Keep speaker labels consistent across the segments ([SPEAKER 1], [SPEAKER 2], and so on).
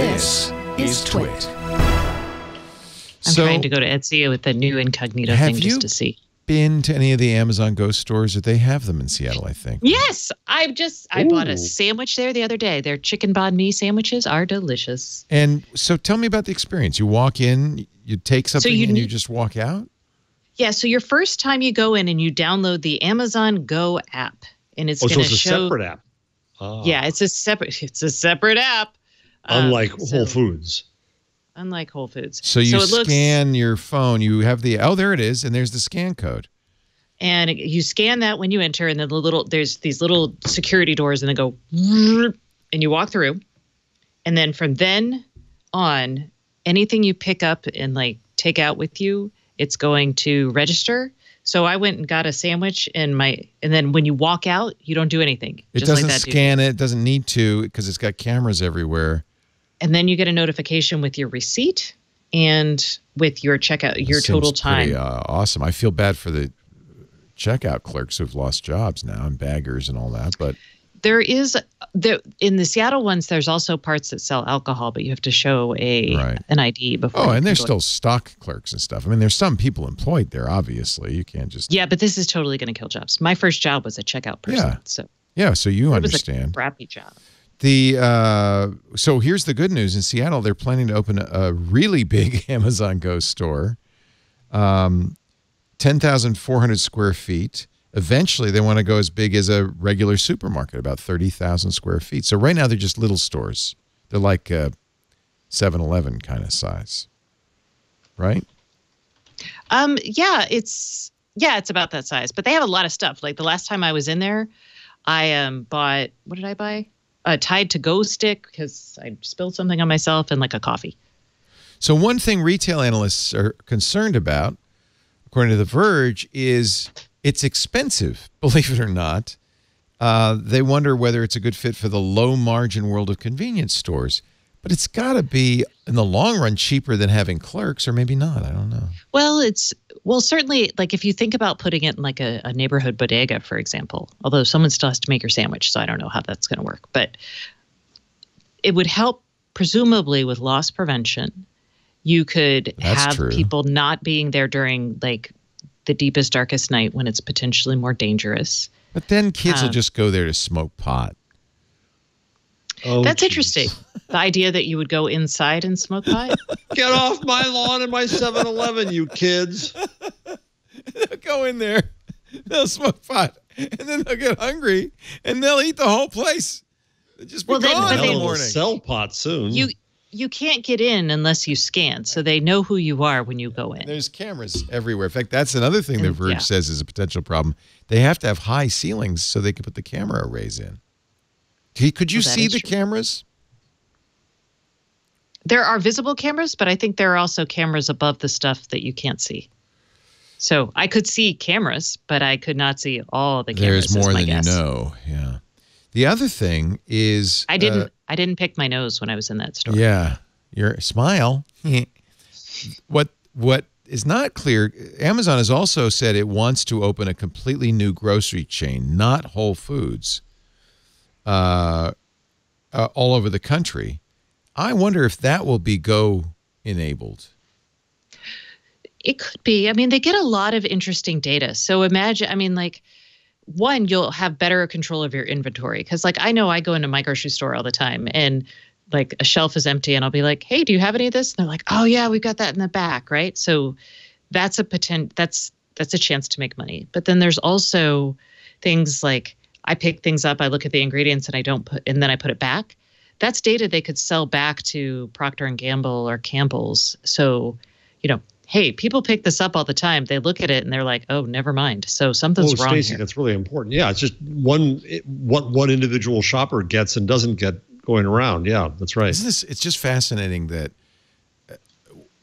[SPEAKER 1] This is Twit.
[SPEAKER 2] I'm
[SPEAKER 3] So-
[SPEAKER 2] trying to go to Etsy with the new incognito
[SPEAKER 3] Have
[SPEAKER 2] thing
[SPEAKER 3] you-
[SPEAKER 2] just to see.
[SPEAKER 3] Been to any of the Amazon Go stores? Or they have them in Seattle, I think.
[SPEAKER 2] Yes, I just I bought a sandwich there the other day. Their chicken banh mi sandwiches are delicious.
[SPEAKER 3] And so tell me about the experience. You walk in, you take something,
[SPEAKER 2] you
[SPEAKER 3] and you just walk out?
[SPEAKER 2] Yeah, so your first time you go in and you download the Amazon Go app, and it's
[SPEAKER 4] Oh, so
[SPEAKER 2] going
[SPEAKER 4] it's
[SPEAKER 2] to
[SPEAKER 4] a
[SPEAKER 2] show.
[SPEAKER 4] separate app. Oh.
[SPEAKER 2] Yeah, it's a separate. It's a separate app. Um,
[SPEAKER 4] Unlike
[SPEAKER 2] so-
[SPEAKER 4] Whole Foods.
[SPEAKER 2] Unlike Whole Foods.
[SPEAKER 3] So you
[SPEAKER 2] it looks,
[SPEAKER 3] scan your phone. You have the oh, there it is, and there's the scan code.
[SPEAKER 2] and you scan that when you enter, and then the little there's these little security doors, and they go, and you walk through, and then from then on, anything you pick up and like take out with you, it's going to register. So I went and got a sandwich, and my and then when you walk out, you don't do anything.
[SPEAKER 3] It
[SPEAKER 2] just
[SPEAKER 3] doesn't
[SPEAKER 2] like that,
[SPEAKER 3] scan it. It doesn't need to because it's got cameras everywhere.
[SPEAKER 2] And then you get a notification with your receipt and with your checkout, your total time.
[SPEAKER 3] Pretty, uh, awesome. I feel bad for the checkout clerks who've lost jobs now and baggers and all that. But
[SPEAKER 2] there is there in the Seattle ones. There's also parts that sell alcohol, but you have to show a
[SPEAKER 3] Right.
[SPEAKER 2] an ID before.
[SPEAKER 3] oh, and there's still stock clerks and stuff. I mean, there's some people employed there. Obviously, you can't just
[SPEAKER 2] yeah, but this is totally going to kill jobs. My first job was a checkout person,
[SPEAKER 3] Yeah.
[SPEAKER 2] so
[SPEAKER 3] yeah. So you
[SPEAKER 2] it was a
[SPEAKER 3] understand.
[SPEAKER 2] crappy job.
[SPEAKER 3] The uh, so here's the good news in Seattle. They're planning to open a, a really big Amazon Go store, um, ten thousand four hundred square feet. Eventually, they want to go as big as a regular supermarket, about thirty thousand square feet. So right now, they're just little stores. They're like uh, 7-Eleven kind of size, right?
[SPEAKER 2] Um, yeah, it's yeah, it's about that size, but they have a lot of stuff. Like the last time I was in there, I um bought what did I buy? A Tide to Go stick because I spilled something on myself and like a coffee.
[SPEAKER 3] So one thing retail analysts are concerned about, according to The Verge, is it's expensive. Believe it or not, uh, they wonder whether it's a good fit for the low margin world of convenience stores. But it's got to be in the long run cheaper than having clerks, or maybe not. I don't know.
[SPEAKER 2] Well, it's well certainly like if you think about putting it in like a, a neighborhood bodega, for example. Although someone still has to make your sandwich, so I don't know how that's going to work. But it would help presumably with loss prevention. You could
[SPEAKER 3] That's
[SPEAKER 2] have
[SPEAKER 3] true.
[SPEAKER 2] people not being there during like the deepest, darkest night when it's potentially more dangerous.
[SPEAKER 3] But then kids will
[SPEAKER 2] Um,
[SPEAKER 3] just go there to smoke pot.
[SPEAKER 4] Oh,
[SPEAKER 2] That's
[SPEAKER 4] geez.
[SPEAKER 2] interesting. The idea that you would go inside and smoke pot.
[SPEAKER 4] Get off my lawn and my 7 Eleven, you kids.
[SPEAKER 3] They'll go in there, they'll smoke pot, and then they'll get hungry, and they'll eat the whole place. They'll just be
[SPEAKER 2] Well, then-
[SPEAKER 3] gone
[SPEAKER 2] but they-
[SPEAKER 4] They'll
[SPEAKER 3] morning.
[SPEAKER 4] sell pot soon.
[SPEAKER 2] you you can't get in unless you scan, so they know who you are when you go in.
[SPEAKER 3] There's cameras everywhere. In fact, that's another thing that
[SPEAKER 2] And-
[SPEAKER 3] Verge
[SPEAKER 2] yeah.
[SPEAKER 3] says is a potential problem. They have to have high ceilings so they can put the camera arrays in. Could could you
[SPEAKER 2] Well,
[SPEAKER 3] see the
[SPEAKER 2] true.
[SPEAKER 3] cameras?
[SPEAKER 2] There are visible cameras, but I think there are also cameras above the stuff that you can't see. So I could see cameras, but I could not see all the cameras.
[SPEAKER 3] There's more
[SPEAKER 2] is
[SPEAKER 3] than
[SPEAKER 2] guess.
[SPEAKER 3] you know. Yeah. The other thing is
[SPEAKER 2] I didn't.
[SPEAKER 3] uh,
[SPEAKER 2] I didn't pick my nose when I was in that store.
[SPEAKER 3] yeah, your smile. what what is not clear? Amazon has also said it wants to open a completely new grocery chain, not Whole Foods, uh, uh, all over the country. I wonder if that will be Go enabled.
[SPEAKER 2] It could be. I mean, they get a lot of interesting data. So imagine, I mean, like, one, you'll have better control of your inventory. Because, like, I know I go into my grocery store all the time and, like, a shelf is empty and I'll be like, hey, do you have any of this? And they're like, oh, yeah, we've got that in the back. Right. So that's a potent, that's, that's a chance to make money. But then there's also things like I pick things up, I look at the ingredients and I don't put, and then I put it back. That's data they could sell back to Procter and Gamble or Campbell's. So, you know, hey, people pick this up all the time. They look at it and they're like, oh, never mind. So something's
[SPEAKER 4] oh,
[SPEAKER 2] wrong
[SPEAKER 4] Stacey,
[SPEAKER 2] here.
[SPEAKER 4] that's really important. Yeah, it's just one it, what one individual shopper gets and doesn't get going around. Yeah, that's right.
[SPEAKER 3] Isn't this? It's just fascinating that uh,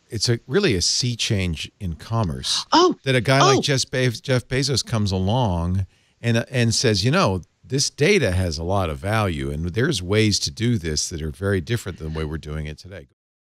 [SPEAKER 3] it's a really a sea change in commerce.
[SPEAKER 2] Oh,
[SPEAKER 3] that a guy
[SPEAKER 2] oh.
[SPEAKER 3] like Jeff, Be- Jeff Bezos comes along and and says, you know, this data has a lot of value, and there's ways to do this that are very different than the way we're doing it today.